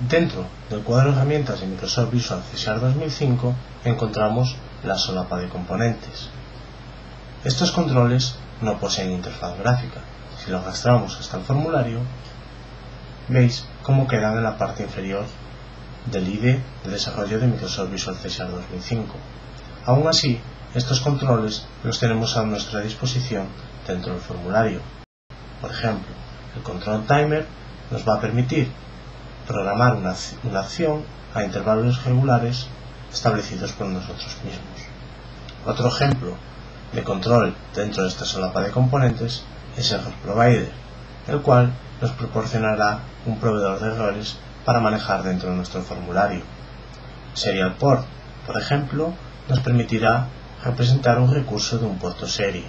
Dentro del cuadro de herramientas de Microsoft Visual C 2005 encontramos la solapa de componentes. Estos controles no poseen interfaz gráfica. Si lo arrastramos hasta el formulario, veis cómo quedan en la parte inferior del IDE de desarrollo de Microsoft Visual C 2005. Aún así, estos controles los tenemos a nuestra disposición dentro del formulario. Por ejemplo, el control timer nos va a permitir programar una, acción a intervalos regulares establecidos por nosotros mismos. Otro ejemplo de control dentro de esta solapa de componentes es Error Provider, el cual nos proporcionará un proveedor de errores para manejar dentro de nuestro formulario. Serial Port, por ejemplo, nos permitirá representar un recurso de un puerto serie